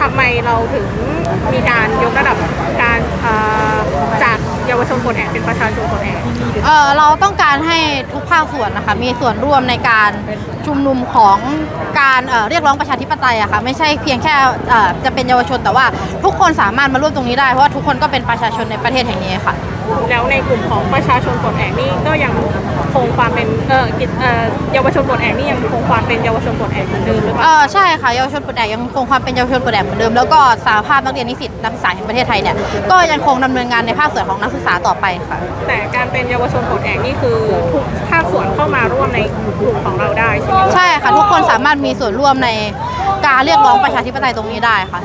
ทำไมเราถึงมีการยกระดับการจากเยาวชนปลดแอกเป็นประชาชนปลดแอกเออเราต้องการให้ทุกภาคส่วนนะคะมีส่วนร่วมในการ ชุมนุมของการเอ่อเรียกร้องประชาธิปไตยอะค่ะไม่ใช่เพียงแค่เอ่อจะเป็นเยาวชนแต่ว่าทุกคนสามารถมาร่วมตรงนี้ได้เพราะว่าทุกคนก็เป็นประชาชนในประเทศแห่งนี้ค่ะ แล้วในกลุ่มของประชาชนปลดแอกนี่ก็ยังคงความเป็นเออกิจเอ่อเยาวชนปลดแอกนี่ยังคงความเป็นเยาวชนปลดแอกเหมือนเดิมหรือเปเอล่าอใช่ค่ะเยาวชนปลดแอกยังคงความเป็นเยาวชนปลดแอกเหมือนเดิมแล้วก็สาภาพนักเรียนนิสิตนักศึกษาแห่งประเทศไทยเนี่ยก็ยังคงดำเนินงานในภาคส่วนของนักศึกษาต่อไปค่ะ แต่การเป็นเยาวชนปลดแอกนี่คือทุกภาคส่วนเข้ามาร่วมในกลุ่มของเราได้ใช่ไหมใช่ค่ะ ทุกคนสามารถมีส่วนร่วมในการเรียกร้องประชาธิปไตยตรงนี้ได้ค่ะ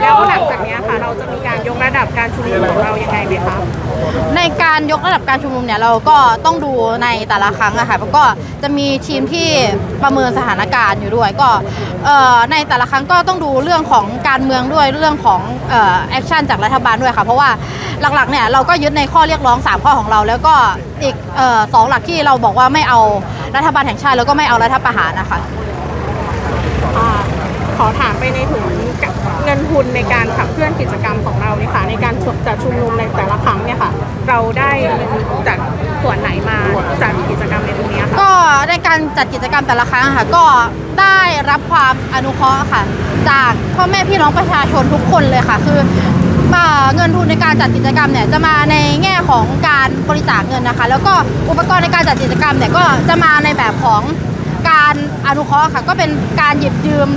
แล้วหลังจากเนี้ยค่ะ เราจะมีการยกระดับการชุมนุมของเรายังไงไหมคะ ในการยกระดับการชุมนุมเนี่ยเราก็ต้องดูในแต่ละครั้งอะค่ะแล้วก็จะมีทีมที่ประเมินสถานการณ์อยู่ด้วยก็เอ่อในแต่ละครั้งก็ต้องดูเรื่องของการเมืองด้วยเรื่องของ action จากรัฐบาลด้วยค่ะ เพราะว่า หลักๆเนี่ยเราก็ยึดในข้อเรียกร้อง 3 ข้อของเรา แล้วก็อีกเอ่อสองหลักที่เราบอกว่าไม่เอารัฐบาลแห่งชาติแล้วก็ไม่เอารัฐประหารนะคะอ่าขอถามไปในถึงเงินทุนในการขับเคลื่อนกิจกรรมของเราเนี่ยค่ะในการจัดชุมนุมในแต่ละครั้งเนี่ยค่ะ เราได้เงินจากส่วนไหนมาจากกิจกรรมในตรงเนี้ยค่ะก็ในการจัดกิจกรรมแต่ละครั้งค่ะ ก็ได้รับความอนุเคราะห์ค่ะ จากพ่อแม่พี่น้องประชาชนทุกคนเลยค่ะ คือมา เงินทุนในการจัดกิจกรรมเนี่ยจะมาในแง่ของการบริจาคเงินนะคะ แล้วก็อุปกรณ์ในการจัดกิจกรรมเนี่ยก็จะมาในแบบของการอนุเคราะห์ค่ะก็เป็นการหยิบยืม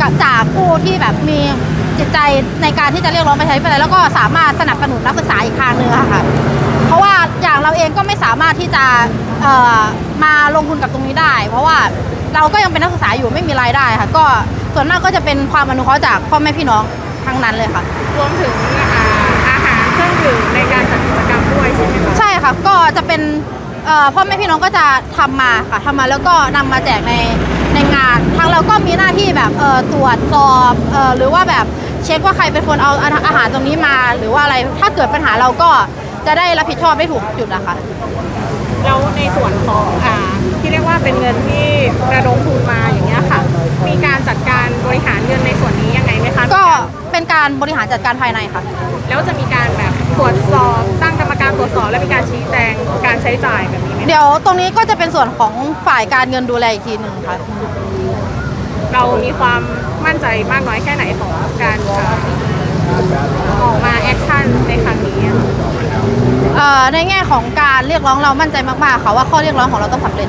กับจากผู้ที่แบบมีจิตใจในการที่จะเรียกร้องประชาธิปไตยแล้วก็สามารถสนับสนุนนักศึกษาอีกทางหนึ่งค่ะเพราะว่าอย่างเราเองก็ไม่สามารถที่จะมาลงทุนกับตรงนี้ได้ เพราะว่าเราก็ยังเป็นนักศึกษาอยู่ไม่มีรายได้ค่ะ ก็ส่วนมากก็จะเป็นความอนุเคราะห์จากพ่อแม่พี่น้อง ทั้งนั้นเลยค่ะ รวมถึงอ่าอาหารเครื่องดื่มในการจัดกิจกรรมด้วยใช่ไหมคะใช่ค่ะ ก็จะเป็นเอ่อพ่อแม่พี่น้องก็จะทำมาค่ะทำมาแล้วก็นำมาแจกในในงาน ทางเราก็มีหน้าที่แบบเอ่อตรวจสอบเอ่อหรือว่าแบบเช็คว่าใครเป็นคนเอาอาหารตรงนี้มา หรือว่าอะไรถ้าเกิดปัญหาเราก็จะได้รับผิดชอบได้ถูกจุดนะคะ แล้วในส่วนของอ่าที่เรียกว่าเป็นเงินที่ระดมทุนมา การบริหารจัดการภายในค่ะ แล้วจะมีการแบบตรวจสอบตั้งกรรมการตรวจสอบและมีการชี้แจงการใช้จ่ายแบบนี้ไหมเดี๋ยวตรงนี้ก็จะเป็นส่วนของฝ่ายการเงินดูแลอีกทีหนึ่งค่ะ เรามีความมั่นใจมากน้อยแค่ไหนของการเอ่อออกมาแอคชั่นในครั้งนี้อะเอ่อในแง่ของการเรียกร้องเรามั่นใจมากๆค่ะว่าข้อเรียกร้องของเราต้องสำเร็จ